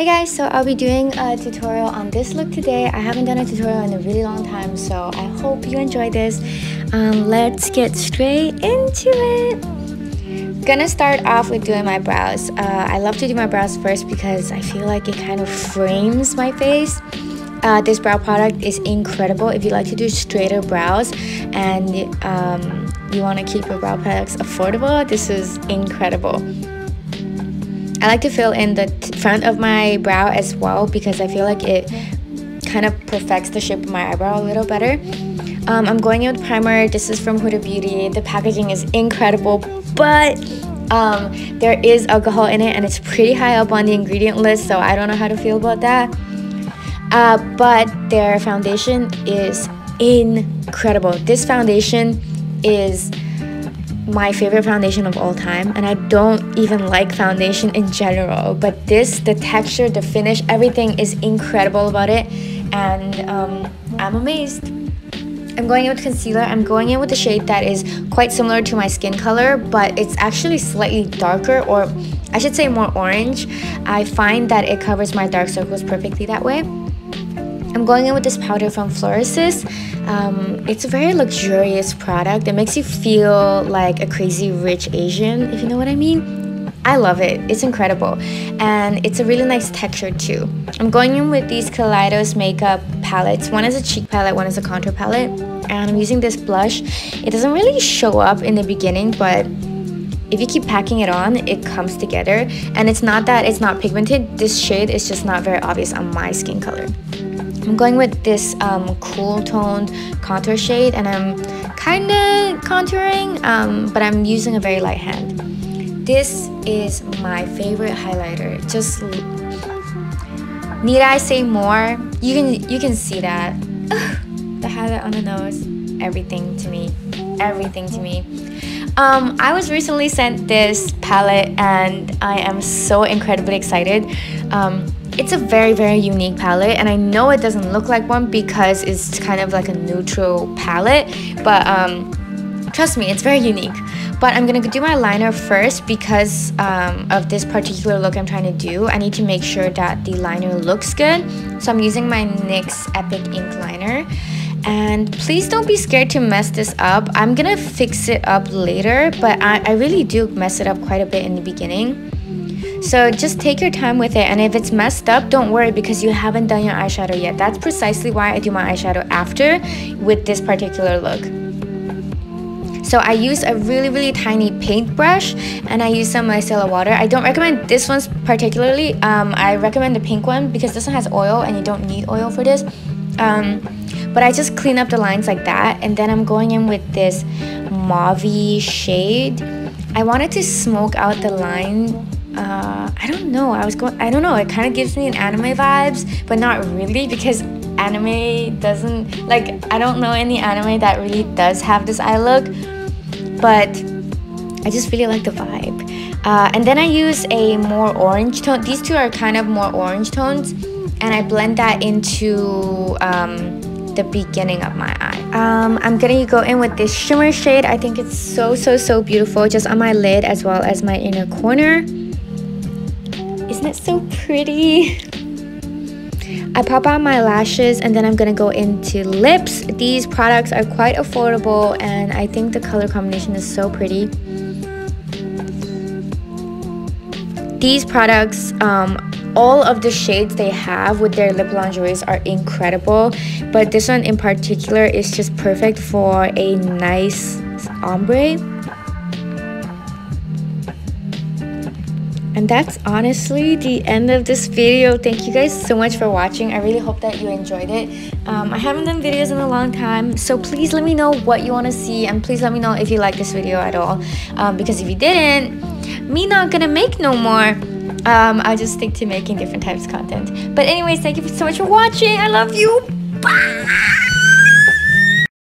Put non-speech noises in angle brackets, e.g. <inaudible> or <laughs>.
Hey guys, so I'll be doing a tutorial on this look today. I haven't done a tutorial in a really long time, so I hope you enjoy this. Um, let's get straight into it. Gonna start off with doing my brows. Uh, I love to do my brows first because I feel like it kind of frames my face. Uh, this brow product is incredible if you like to do straighter brows and um, you want to keep your brow products affordable. This is incredible. I like to fill in the front of my brow as well because I feel like it kind of perfects the shape of my eyebrow a little better. Um, I'm going in with primer. This is from Huda Beauty. The packaging is incredible, but um, there is alcohol in it and it's pretty high up on the ingredient list, so I don't know how to feel about that. Uh, but their foundation is incredible. This foundation is my favorite foundation of all time and I don't even like foundation in general but this the texture the finish everything is incredible about it and um, I'm amazed. I'm going in with concealer. I'm going in with a shade that is quite similar to my skin color but it's actually slightly darker or I should say more orange. I find that it covers my dark circles perfectly that way I'm going in with this powder from Florasis. Um, it's a very luxurious product. It makes you feel like a crazy rich Asian, if you know what I mean. I love it. It's incredible. And it's a really nice texture too. I'm going in with these Kaleidos makeup palettes. One is a cheek palette, one is a contour palette. And I'm using this blush. It doesn't really show up in the beginning, but if you keep packing it on, it comes together. And it's not that it's not pigmented. This shade is just not very obvious on my skin color. I'm going with this um, cool toned contour shade and I'm kind of contouring, um, but I'm using a very light hand. This is my favorite highlighter. Just need I say more? You can you can see that. <laughs> the highlight on the nose, everything to me, everything to me. Um, I was recently sent this palette and I am so incredibly excited. Um, it's a very, very unique palette, and I know it doesn't look like one because it's kind of like a neutral palette, but um, trust me, it's very unique. But I'm gonna do my liner first because um, of this particular look I'm trying to do. I need to make sure that the liner looks good. So I'm using my NYX Epic Ink Liner. And please don't be scared to mess this up. I'm gonna fix it up later, but I, I really do mess it up quite a bit in the beginning. So just take your time with it and if it's messed up, don't worry because you haven't done your eyeshadow yet. That's precisely why I do my eyeshadow after with this particular look. So I use a really, really tiny paintbrush and I use some micellar water. I don't recommend this one particularly. Um, I recommend the pink one because this one has oil and you don't need oil for this. Um, but I just clean up the lines like that and then I'm going in with this mauve shade. I wanted to smoke out the line uh, I don't know. I was going. I don't know. It kind of gives me an anime vibes, but not really because anime doesn't like. I don't know any anime that really does have this eye look, but I just really like the vibe. Uh, and then I use a more orange tone. These two are kind of more orange tones, and I blend that into. Um, the beginning of my eye. Um, I'm gonna go in with this shimmer shade. I think it's so, so, so beautiful just on my lid as well as my inner corner. Isn't it so pretty? I pop on my lashes and then I'm gonna go into lips. These products are quite affordable and I think the color combination is so pretty. These products, um, all of the shades they have with their lip lingeries are incredible but this one in particular is just perfect for a nice ombre And that's honestly the end of this video. Thank you guys so much for watching. I really hope that you enjoyed it. Um, I haven't done videos in a long time, so please let me know what you want to see and please let me know if you like this video at all. Um, because if you didn't, me not gonna make no more. Um, I'll just stick to making different types of content. But anyways, thank you so much for watching. I love you. Bye!